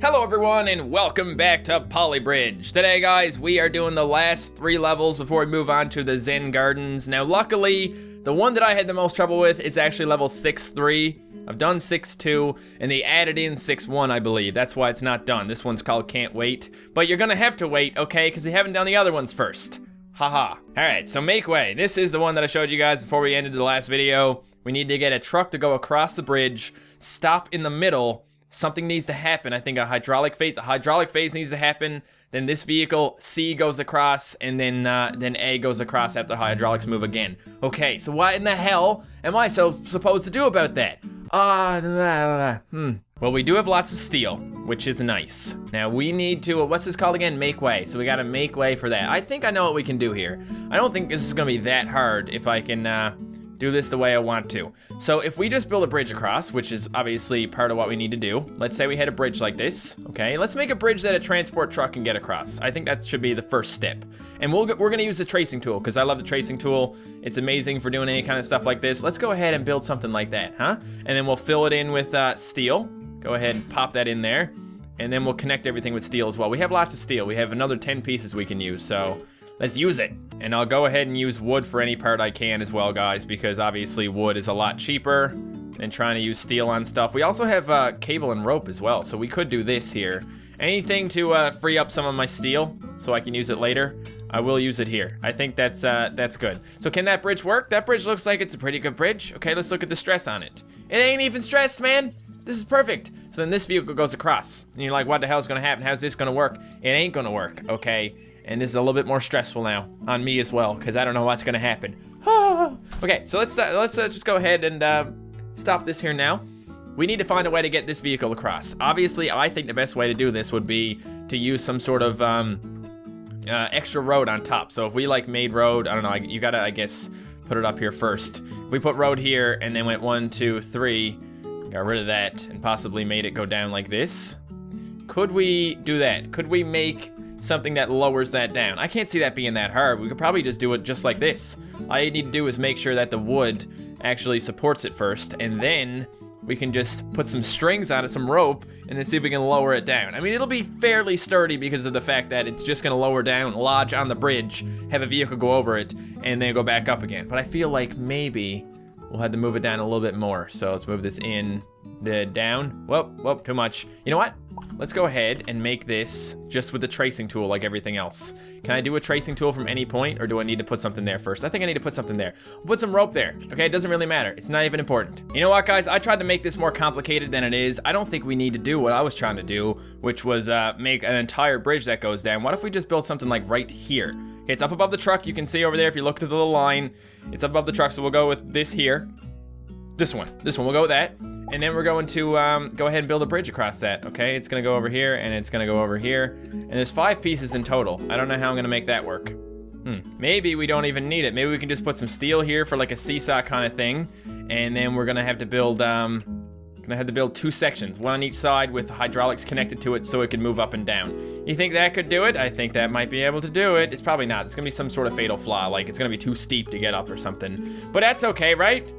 Hello everyone and welcome back to Poly Bridge. Today guys, we are doing the last three levels before we move on to the Zen Gardens. Now luckily, the one that I had the most trouble with is actually level 6-3. I've done 6-2 and they added in 6-1 I believe. That's why it's not done. This one's called Can't Wait. But you're gonna have to wait, okay? Because we haven't done the other ones first. Haha. Alright, so make way. This is the one that I showed you guys before we ended the last video. We need to get a truck to go across the bridge, stop in the middle, something needs to happen. I think a hydraulic phase, a hydraulic phase needs to happen. Then this vehicle, C goes across, and then uh, then A goes across after hydraulics move again. Okay, so what in the hell am I so supposed to do about that? Ah, uh, hmm. Well, we do have lots of steel, which is nice. Now we need to, what's this called again? Make way. So we gotta make way for that. I think I know what we can do here. I don't think this is gonna be that hard if I can, uh, do this the way I want to. So if we just build a bridge across, which is obviously part of what we need to do, let's say we had a bridge like this, okay? Let's make a bridge that a transport truck can get across. I think that should be the first step. And we'll, we're gonna use the tracing tool because I love the tracing tool. It's amazing for doing any kind of stuff like this. Let's go ahead and build something like that, huh? And then we'll fill it in with uh, steel. Go ahead and pop that in there. And then we'll connect everything with steel as well. We have lots of steel. We have another 10 pieces we can use, so let's use it. And I'll go ahead and use wood for any part I can as well, guys, because obviously wood is a lot cheaper than trying to use steel on stuff. We also have uh, cable and rope as well, so we could do this here. Anything to uh, free up some of my steel so I can use it later, I will use it here. I think that's uh, that's good. So can that bridge work? That bridge looks like it's a pretty good bridge. Okay, let's look at the stress on it. It ain't even stressed, man. This is perfect. So then this vehicle goes across. And you're like, what the hell is gonna happen? How's this gonna work? It ain't gonna work, okay? And this is a little bit more stressful now on me as well, because I don't know what's gonna happen. okay, so let's uh, let's uh, just go ahead and uh, stop this here now. We need to find a way to get this vehicle across. Obviously, I think the best way to do this would be to use some sort of um, uh, extra road on top. So if we like made road, I don't know, you gotta, I guess, put it up here first. If we put road here and then went one, two, three, got rid of that and possibly made it go down like this. Could we do that? Could we make something that lowers that down. I can't see that being that hard. We could probably just do it just like this. All you need to do is make sure that the wood actually supports it first, and then we can just put some strings on it, some rope, and then see if we can lower it down. I mean, it'll be fairly sturdy because of the fact that it's just gonna lower down, lodge on the bridge, have a vehicle go over it, and then go back up again. But I feel like maybe we'll have to move it down a little bit more. So let's move this in, the down. Whoa, whoa, too much. You know what? Let's go ahead and make this just with the tracing tool like everything else. Can I do a tracing tool from any point or do I need to put something there first? I think I need to put something there. put some rope there, okay? It doesn't really matter. It's not even important. You know what, guys? I tried to make this more complicated than it is. I don't think we need to do what I was trying to do, which was uh, make an entire bridge that goes down. What if we just build something like right here? Okay, it's up above the truck. You can see over there if you look to the line. It's up above the truck, so we'll go with this here. This one. This one. We'll go with that. And then we're going to um, go ahead and build a bridge across that, okay? It's gonna go over here, and it's gonna go over here. And there's five pieces in total. I don't know how I'm gonna make that work. Hmm. Maybe we don't even need it. Maybe we can just put some steel here for like a seesaw kind of thing. And then we're gonna have to build, um, gonna have to build two sections, one on each side with hydraulics connected to it so it can move up and down. You think that could do it? I think that might be able to do it. It's probably not. It's gonna be some sort of fatal flaw, like it's gonna be too steep to get up or something. But that's okay, right?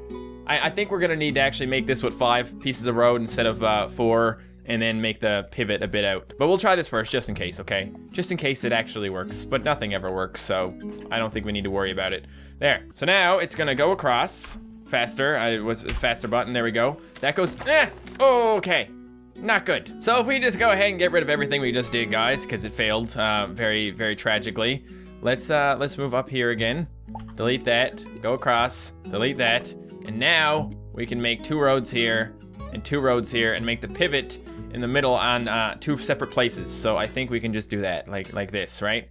I, I, think we're gonna need to actually make this with five pieces of road instead of uh, four and then make the pivot a bit out. But we'll try this first just in case, okay? Just in case it actually works, but nothing ever works, so I don't think we need to worry about it. There, so now it's gonna go across faster. I was faster button, there we go. That goes, eh, okay. Not good. So if we just go ahead and get rid of everything we just did, guys, because it failed uh, very, very tragically. Let's uh, let's move up here again. Delete that, go across, delete that, and now we can make two roads here and two roads here and make the pivot in the middle on uh, two separate places. So I think we can just do that like like this, right?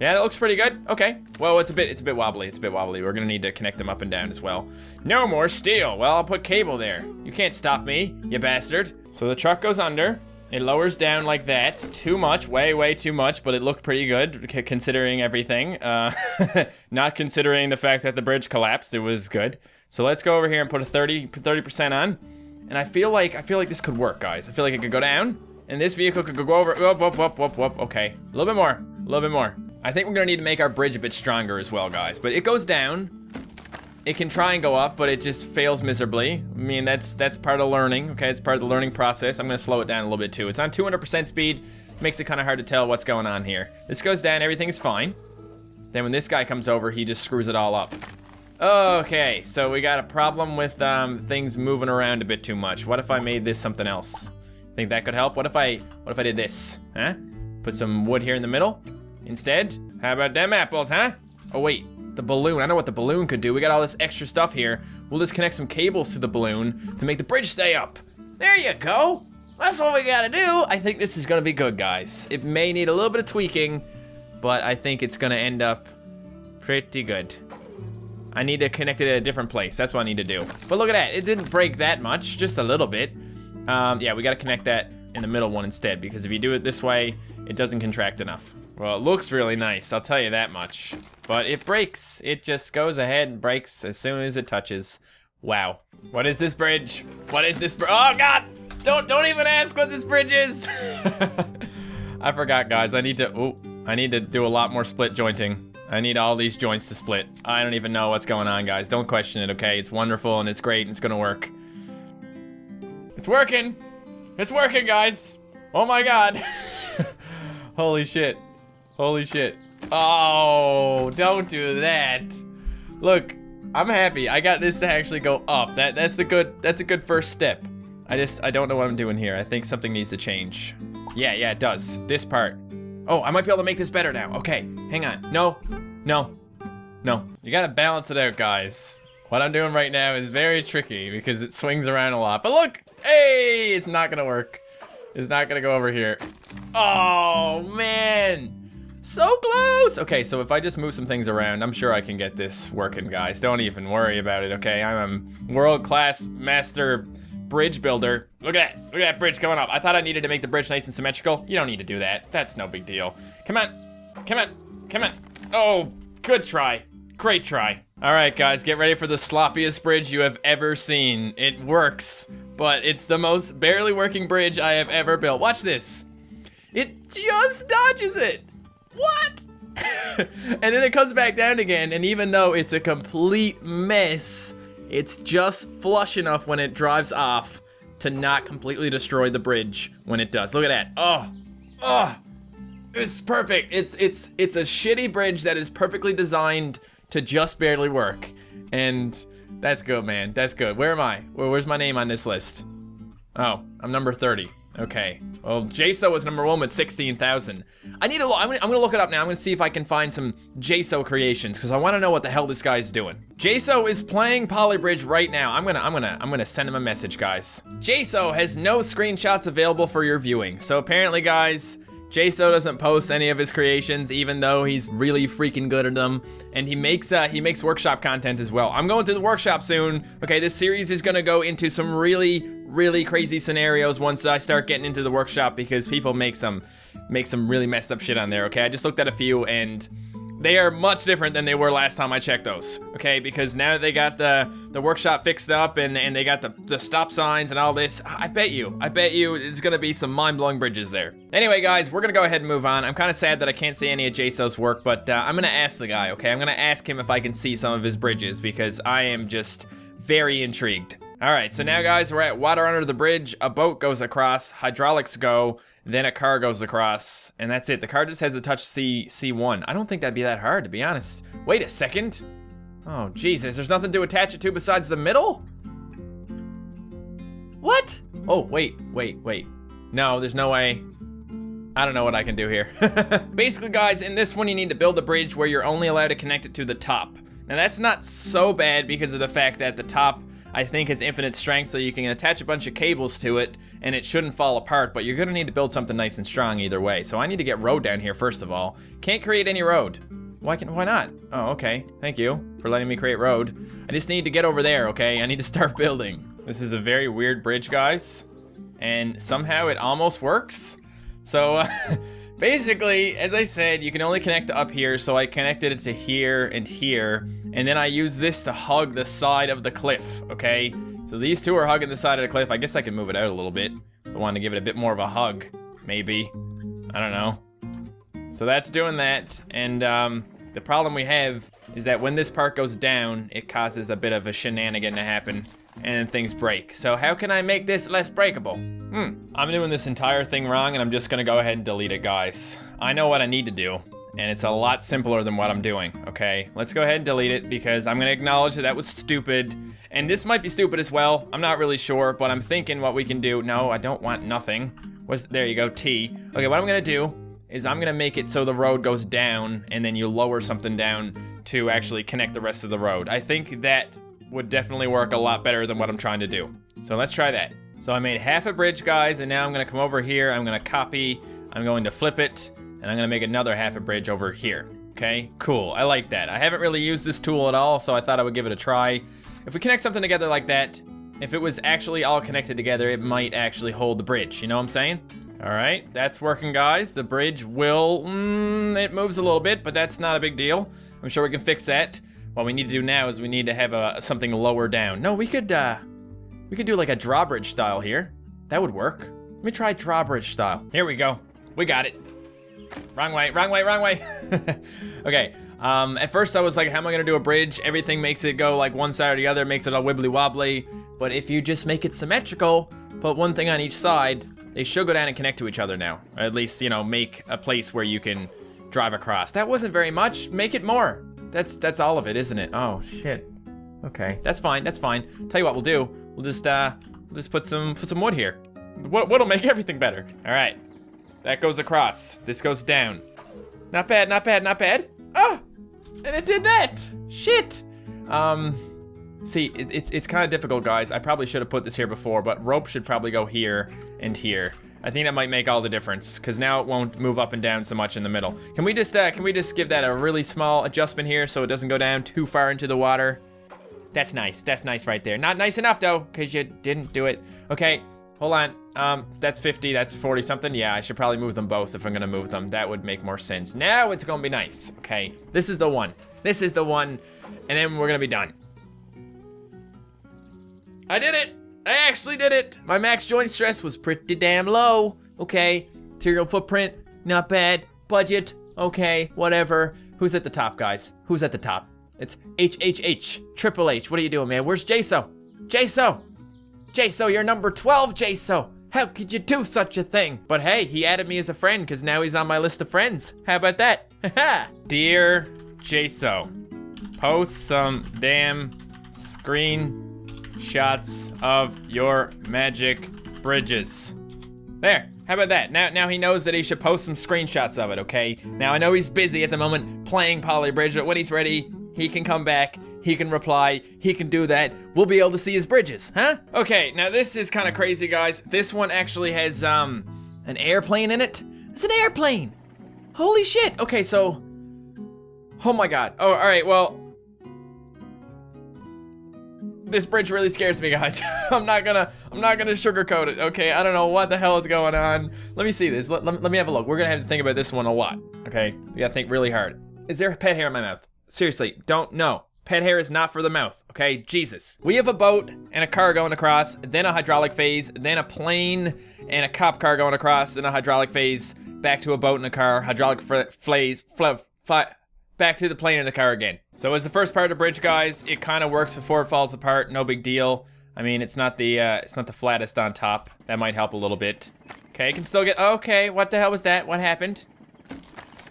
Yeah, that looks pretty good. Okay. Well, it's a bit it's a bit wobbly. It's a bit wobbly. We're gonna need to connect them up and down as well. No more steel. Well, I'll put cable there. You can't stop me, you bastard. So the truck goes under. It lowers down like that. Too much, way, way too much, but it looked pretty good considering everything. Uh, not considering the fact that the bridge collapsed, it was good. So let's go over here and put a 30, 30% on. And I feel like, I feel like this could work, guys. I feel like it could go down, and this vehicle could go over, whoop, whoop, whoop, whoop, whoop. Okay, a little bit more, a little bit more. I think we're gonna need to make our bridge a bit stronger as well, guys. But it goes down, it can try and go up, but it just fails miserably. I mean, that's that's part of learning, okay? It's part of the learning process. I'm gonna slow it down a little bit too. It's on 200% speed, makes it kind of hard to tell what's going on here. This goes down, everything is fine. Then when this guy comes over, he just screws it all up. Okay, so we got a problem with um, things moving around a bit too much. What if I made this something else? Think that could help? What if I, what if I did this, huh? Put some wood here in the middle instead? How about them apples, huh? Oh wait, the balloon. I know what the balloon could do. We got all this extra stuff here. We'll just connect some cables to the balloon to make the bridge stay up. There you go. That's what we gotta do. I think this is gonna be good, guys. It may need a little bit of tweaking, but I think it's gonna end up pretty good. I need to connect it at a different place. That's what I need to do. But look at that. It didn't break that much, just a little bit. Um, yeah, we got to connect that in the middle one instead because if you do it this way, it doesn't contract enough. Well, it looks really nice, I'll tell you that much. But it breaks. It just goes ahead and breaks as soon as it touches. Wow. What is this bridge? What is this Oh, God! Don't, don't even ask what this bridge is! I forgot, guys. I need to... Oh, I need to do a lot more split jointing. I need all these joints to split. I don't even know what's going on, guys. Don't question it, okay? It's wonderful and it's great and it's gonna work. It's working! It's working, guys! Oh my god! Holy shit. Holy shit. Oh, don't do that. Look, I'm happy. I got this to actually go up. That that's the good that's a good first step. I just I don't know what I'm doing here. I think something needs to change. Yeah, yeah, it does. This part. Oh, I might be able to make this better now. Okay, hang on. No, no, no. You gotta balance it out, guys. What I'm doing right now is very tricky because it swings around a lot. But look, hey, it's not gonna work. It's not gonna go over here. Oh, man. So close! Okay, so if I just move some things around, I'm sure I can get this working, guys. Don't even worry about it, okay? I'm a world-class master bridge builder. Look at that. Look at that bridge going up. I thought I needed to make the bridge nice and symmetrical. You don't need to do that. That's no big deal. Come on. Come on. Come on. Oh, good try. Great try. All right, guys, get ready for the sloppiest bridge you have ever seen. It works, but it's the most barely working bridge I have ever built. Watch this. It just dodges it. What? and then it comes back down again, and even though it's a complete mess, it's just flush enough when it drives off to not completely destroy the bridge when it does. Look at that. Oh, oh, it's perfect. It's it's it's a shitty bridge that is perfectly designed to just barely work, and that's good, man. That's good. Where am I? where's my name on this list? Oh, I'm number 30. Okay. Well, Jaso was number one with 16,000. I need to look, I'm gonna, I'm gonna look it up now. I'm gonna see if I can find some Jaso creations because I want to know what the hell this guy's doing. Jaso is playing Poly Bridge right now. I'm gonna, I'm gonna, I'm gonna send him a message, guys. Jaso has no screenshots available for your viewing. So apparently, guys, Jaso doesn't post any of his creations, even though he's really freaking good at them. And he makes uh, he makes workshop content as well. I'm going to the workshop soon. Okay, this series is gonna go into some really really crazy scenarios once I start getting into the workshop because people make some make some really messed up shit on there, okay? I just looked at a few and they are much different than they were last time I checked those, okay? Because now that they got the, the workshop fixed up and, and they got the, the stop signs and all this, I bet you, I bet you it's gonna be some mind-blowing bridges there. Anyway, guys, we're gonna go ahead and move on. I'm kind of sad that I can't see any of Jaso's work, but uh, I'm gonna ask the guy, okay? I'm gonna ask him if I can see some of his bridges because I am just very intrigued. All right, so now guys, we're at water under the bridge. A boat goes across, hydraulics go, then a car goes across, and that's it. The car just has to touch C C1. I don't think that'd be that hard, to be honest. Wait a second. Oh, Jesus, there's nothing to attach it to besides the middle? What? Oh, wait, wait, wait. No, there's no way. I don't know what I can do here. Basically, guys, in this one, you need to build a bridge where you're only allowed to connect it to the top. Now, that's not so bad because of the fact that the top I think has infinite strength, so you can attach a bunch of cables to it, and it shouldn't fall apart, but you're gonna need to build something nice and strong either way. So I need to get road down here first of all. Can't create any road. Why can, why not? Oh, okay. Thank you for letting me create road. I just need to get over there, okay? I need to start building. This is a very weird bridge, guys. And somehow it almost works. So, basically, as I said, you can only connect up here, so I connected it to here and here. And then I use this to hug the side of the cliff, okay? So these two are hugging the side of the cliff. I guess I can move it out a little bit. I want to give it a bit more of a hug, maybe. I don't know. So that's doing that. And um, the problem we have is that when this part goes down, it causes a bit of a shenanigan to happen and things break. So how can I make this less breakable? Hmm, I'm doing this entire thing wrong and I'm just gonna go ahead and delete it, guys. I know what I need to do and it's a lot simpler than what I'm doing, okay? Let's go ahead and delete it because I'm gonna acknowledge that that was stupid. And this might be stupid as well. I'm not really sure, but I'm thinking what we can do. No, I don't want nothing. Was there you go, T. Okay, what I'm gonna do is I'm gonna make it so the road goes down and then you lower something down to actually connect the rest of the road. I think that would definitely work a lot better than what I'm trying to do. So let's try that. So I made half a bridge, guys, and now I'm gonna come over here, I'm gonna copy, I'm going to flip it, and I'm gonna make another half a bridge over here. Okay, cool, I like that. I haven't really used this tool at all, so I thought I would give it a try. If we connect something together like that, if it was actually all connected together, it might actually hold the bridge, you know what I'm saying? All right, that's working, guys. The bridge will, mm, it moves a little bit, but that's not a big deal. I'm sure we can fix that. What we need to do now is we need to have a, something lower down. No, we could, uh, we could do like a drawbridge style here. That would work. Let me try drawbridge style. Here we go. We got it. Wrong way, wrong way, wrong way. okay, um, at first I was like, how am I gonna do a bridge? Everything makes it go like one side or the other, makes it all wibbly wobbly. But if you just make it symmetrical, put one thing on each side, they should go down and connect to each other now. Or at least, you know, make a place where you can drive across. That wasn't very much. Make it more. That's that's all of it, isn't it? Oh shit. Okay, that's fine. That's fine. Tell you what we'll do. We'll just uh, we'll just put some put some wood here. What what'll make everything better? All right. That goes across. This goes down. Not bad. Not bad. Not bad. Ah, and it did that. Shit. Um. See, it, it's it's kind of difficult, guys. I probably should have put this here before, but rope should probably go here and here. I think that might make all the difference, because now it won't move up and down so much in the middle. Can we just uh, can we just give that a really small adjustment here so it doesn't go down too far into the water? That's nice. That's nice right there. Not nice enough, though, because you didn't do it. Okay, hold on. Um, that's 50, that's 40 something. Yeah, I should probably move them both if I'm gonna move them. That would make more sense. Now it's gonna be nice. Okay, this is the one. This is the one, and then we're gonna be done. I did it! I actually did it! My max joint stress was pretty damn low. Okay, material footprint, not bad. Budget, okay, whatever. Who's at the top, guys? Who's at the top? It's HHH, Triple H. What are you doing, man? Where's Jaso? Jaso! Jaso, you're number 12, Jaso! How could you do such a thing? But hey, he added me as a friend because now he's on my list of friends. How about that? Dear Jaso, post some damn screen shots of your magic bridges. There, how about that? Now, now he knows that he should post some screenshots of it, okay? Now I know he's busy at the moment playing Poly Bridge, but when he's ready, he can come back, he can reply, he can do that. We'll be able to see his bridges, huh? Okay, now this is kind of crazy, guys. This one actually has, um, an airplane in it. It's an airplane! Holy shit! Okay, so... Oh my god. Oh, alright, well, this bridge really scares me, guys. I'm not gonna, I'm not gonna sugarcoat it, okay? I don't know what the hell is going on. Let me see this. Let, let, let, me have a look. We're gonna have to think about this one a lot, okay? We gotta think really hard. Is there a pet hair in my mouth? Seriously, don't know. Pet hair is not for the mouth, okay? Jesus. We have a boat and a car going across, then a hydraulic phase, then a plane and a cop car going across, then a hydraulic phase, back to a boat and a car, hydraulic phase, back to the plane and the car again. So as the first part of the bridge, guys, it kind of works before it falls apart. No big deal. I mean, it's not the uh, it's not the flattest on top. That might help a little bit. Okay, can still get. Okay, what the hell was that? What happened?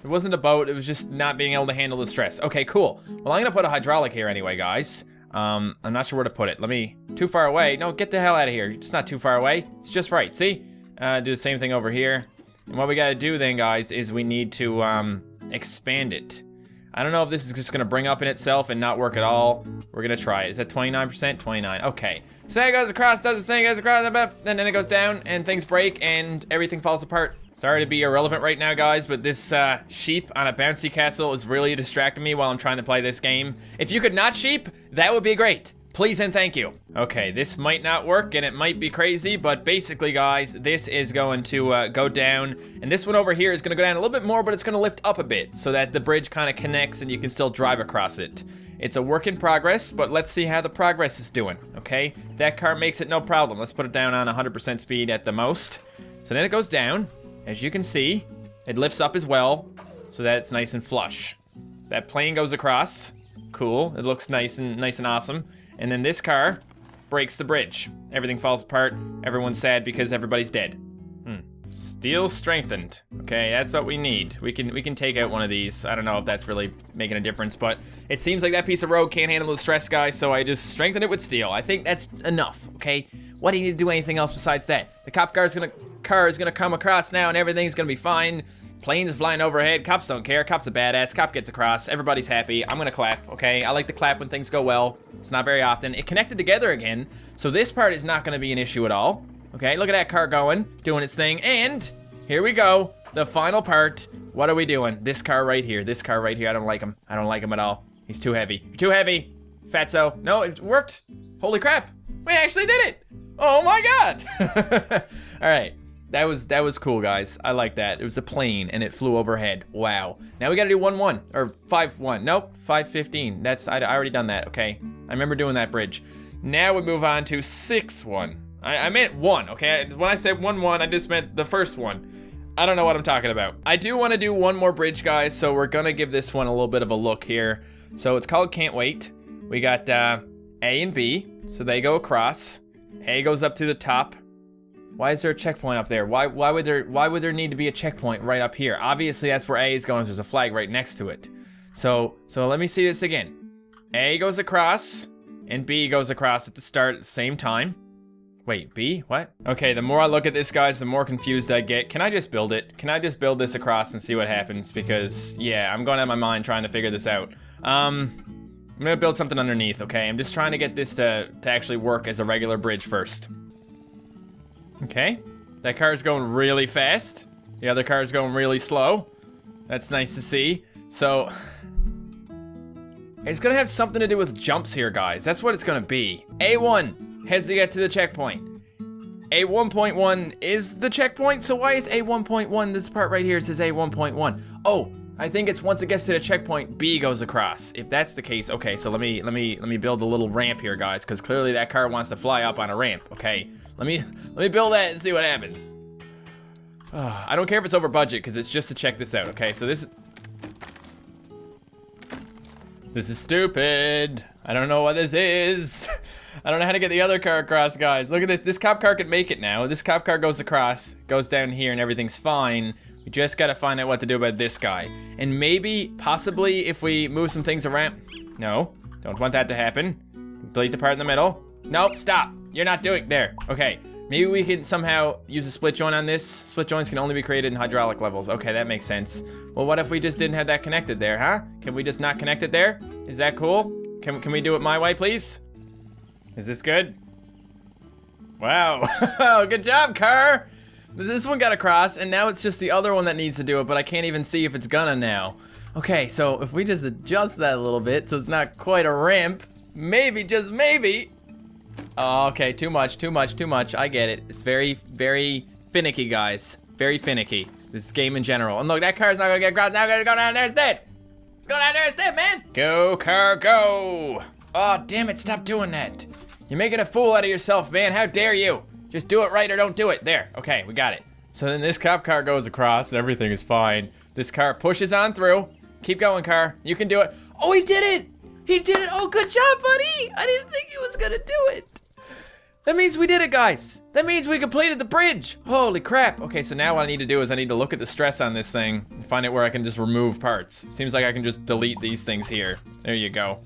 It wasn't a boat. It was just not being able to handle the stress. Okay, cool. Well, I'm gonna put a hydraulic here anyway, guys. Um, I'm not sure where to put it. Let me. Too far away. No, get the hell out of here. It's not too far away. It's just right. See? Uh, do the same thing over here. And what we gotta do then, guys, is we need to um, expand it. I don't know if this is just gonna bring up in itself and not work at all. We're gonna try it. Is that 29%? 29, okay. So it goes across, does the same, goes across, and then it goes down, and things break, and everything falls apart. Sorry to be irrelevant right now, guys, but this uh, sheep on a bouncy castle is really distracting me while I'm trying to play this game. If you could not sheep, that would be great. Please and thank you. Okay, this might not work and it might be crazy, but basically, guys, this is going to uh, go down. And this one over here is going to go down a little bit more, but it's going to lift up a bit so that the bridge kind of connects and you can still drive across it. It's a work in progress, but let's see how the progress is doing, okay? That car makes it no problem. Let's put it down on 100% speed at the most. So then it goes down. As you can see, it lifts up as well so that it's nice and flush. That plane goes across. Cool. It looks nice and nice and awesome. And then this car breaks the bridge. Everything falls apart. Everyone's sad because everybody's dead. Hmm. Steel strengthened. Okay, that's what we need. We can we can take out one of these. I don't know if that's really making a difference, but it seems like that piece of road can't handle the stress, guys. So I just strengthen it with steel. I think that's enough. Okay. What do you need to do anything else besides that? The cop car is gonna car is gonna come across now, and everything's gonna be fine. Planes flying overhead. Cops don't care. Cop's a badass. Cop gets across. Everybody's happy. I'm gonna clap, okay? I like to clap when things go well. It's not very often. It connected together again, so this part is not gonna be an issue at all. Okay, look at that car going, doing its thing, and here we go. The final part. What are we doing? This car right here. This car right here. I don't like him. I don't like him at all. He's too heavy. Too heavy. Fatso. No, it worked. Holy crap. We actually did it. Oh my god. all right. That was that was cool, guys. I like that. It was a plane and it flew overhead. Wow. Now we got to do one one or five one. Nope, five fifteen. That's I, I, already done that. Okay, I remember doing that bridge. Now we move on to six one. I, I meant one. Okay, when I said one one, I just meant the first one. I don't know what I'm talking about. I do want to do one more bridge, guys. So we're gonna give this one a little bit of a look here. So it's called Can't Wait. We got uh, A and B. So they go across. A goes up to the top. Why is there a checkpoint up there? Why why would there why would there need to be a checkpoint right up here? Obviously that's where A is going. There's a flag right next to it. So so let me see this again. A goes across and B goes across at the start at the same time. Wait, B? What? Okay, the more I look at this, guys, the more confused I get. Can I just build it? Can I just build this across and see what happens? Because, yeah, I'm going out of my mind trying to figure this out. Um, I'm gonna build something underneath, okay? I'm just trying to get this to, to actually work as a regular bridge first. Okay. That car's going really fast. The other car's going really slow. That's nice to see. So, it's gonna have something to do with jumps here, guys. That's what it's gonna be. A1 has to get to the checkpoint. A1.1 is the checkpoint, so why is A1.1, this part right here says A1.1? Oh, I think it's once it gets to the checkpoint, B goes across. If that's the case, okay, so let me let me let me build a little ramp here, guys, because clearly that car wants to fly up on a ramp, okay? Let me let me build that and see what happens. Uh, I don't care if it's over budget, because it's just to check this out, okay? So this is this is stupid. I don't know what this is. I don't know how to get the other car across, guys. Look at this. This cop car could make it now. This cop car goes across, goes down here, and everything's fine. We just gotta find out what to do about this guy. And maybe, possibly, if we move some things around. No, don't want that to happen. Delete the part in the middle. No, stop. You're not doing, there. Okay, maybe we can somehow use a split joint on this. Split joints can only be created in hydraulic levels. Okay, that makes sense. Well, what if we just didn't have that connected there, huh? Can we just not connect it there? Is that cool? Can, can we do it my way, please? Is this good? Wow, good job, car. This one got across, and now it's just the other one that needs to do it, but I can't even see if it's gonna now. Okay, so if we just adjust that a little bit so it's not quite a ramp, maybe, just maybe. Oh, okay, too much, too much, too much. I get it. It's very, very finicky, guys. Very finicky. This game in general. And look, that car's not gonna get across. Now gonna go down there instead. Go down there instead, man. Go, car, go. Oh, damn it, stop doing that. You're making a fool out of yourself, man. How dare you? Just do it right or don't do it. There. Okay, we got it. So then this cop car goes across and everything is fine. This car pushes on through. Keep going, car. You can do it. Oh, he did it! He did it! Oh, good job, buddy! I didn't think he was gonna do it. That means we did it, guys. That means we completed the bridge. Holy crap. Okay, so now what I need to do is I need to look at the stress on this thing and find out where I can just remove parts. Seems like I can just delete these things here. There you go.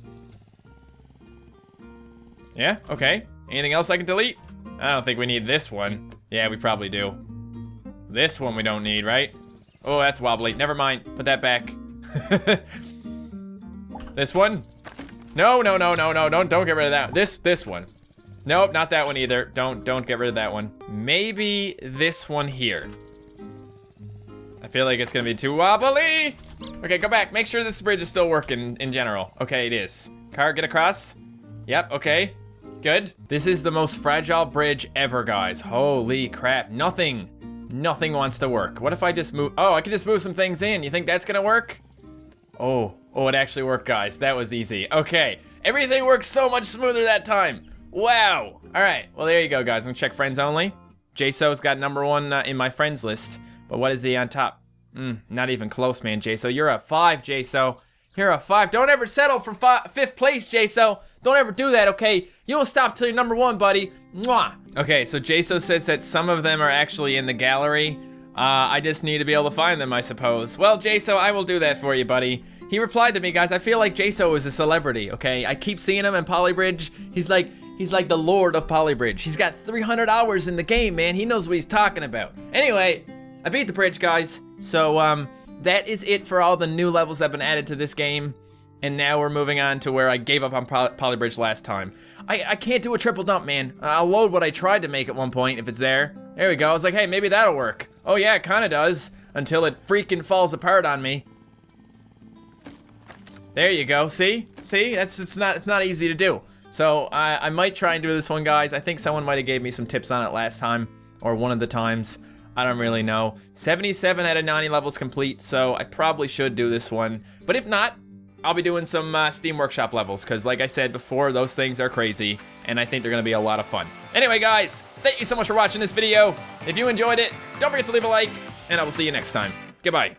Yeah, okay. Anything else I can delete? I don't think we need this one. Yeah, we probably do. This one we don't need, right? Oh, that's wobbly. Never mind. Put that back. this one? No, no, no, no, no. Don't don't get rid of that. This this one. Nope, not that one either. Don't don't get rid of that one. Maybe this one here. I feel like it's gonna be too wobbly. Okay, go back. Make sure this bridge is still working in general. Okay, it is. Car, get across. Yep, okay. Good. This is the most fragile bridge ever, guys. Holy crap. Nothing, nothing wants to work. What if I just move? Oh, I can just move some things in. You think that's gonna work? Oh, oh, it actually worked, guys. That was easy. Okay, everything worked so much smoother that time. Wow. All right, well, there you go, guys. I'm check friends only. Jaso's got number one uh, in my friends list, but what is he on top? Mm, not even close, man, Jaso. You're a five, Jaso. You're a five. Don't ever settle for fi fifth place, Jaso. Don't ever do that, okay? You don't stop till you're number one, buddy. Mwah. Okay, so Jaso says that some of them are actually in the gallery. Uh, I just need to be able to find them, I suppose. Well, Jaso, I will do that for you, buddy. He replied to me, guys. I feel like Jaso is a celebrity, okay? I keep seeing him in Poly Bridge. He's like, he's like the lord of Poly Bridge. He's got 300 hours in the game, man. He knows what he's talking about. Anyway, I beat the bridge, guys. So, um, that is it for all the new levels that have been added to this game. And now we're moving on to where I gave up on Poly Polybridge last time. I, I can't do a triple dump, man. I'll load what I tried to make at one point if it's there. There we go. I was like, hey, maybe that'll work. Oh yeah, it kind of does. Until it freaking falls apart on me. There you go. See? See? That's it's not it's not easy to do. So I, I might try and do this one, guys. I think someone might have gave me some tips on it last time. Or one of the times. I don't really know. 77 out of 90 levels complete, so I probably should do this one. But if not, I'll be doing some uh, Steam Workshop levels, because like I said before, those things are crazy, and I think they're going to be a lot of fun. Anyway, guys, thank you so much for watching this video. If you enjoyed it, don't forget to leave a like, and I will see you next time. Goodbye.